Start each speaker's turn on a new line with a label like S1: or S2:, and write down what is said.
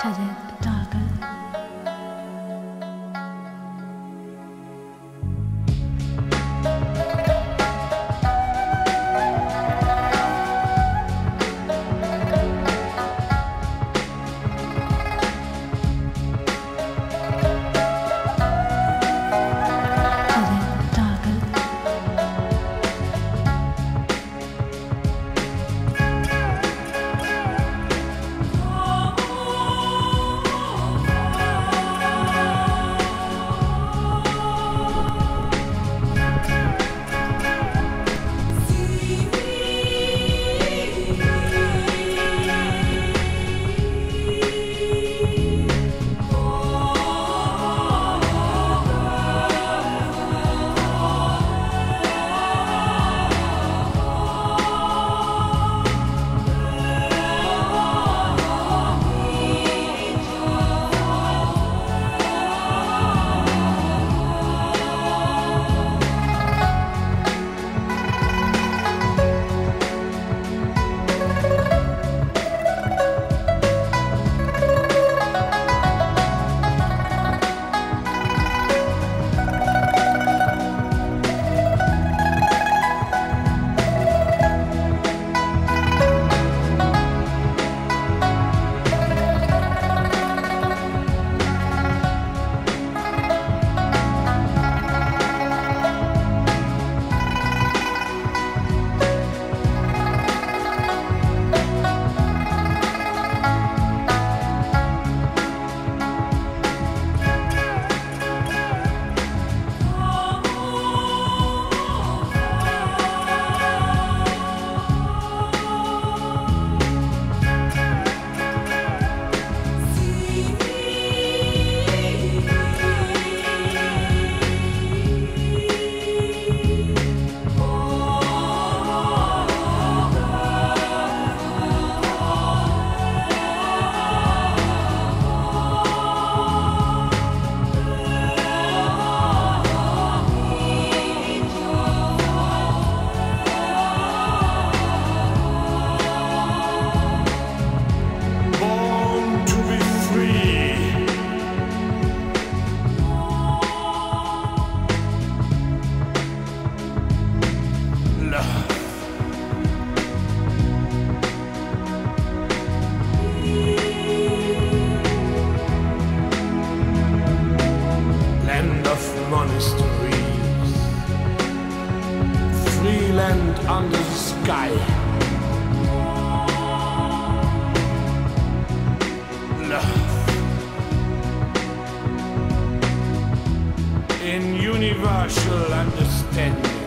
S1: 잘했다. Land under the sky. love. In universal understanding.